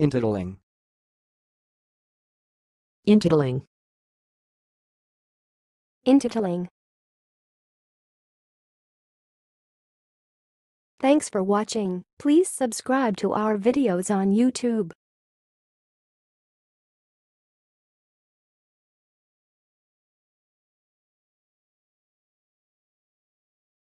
Intitling. Intitling. Intitling. Thanks for watching. Please subscribe to our videos on YouTube.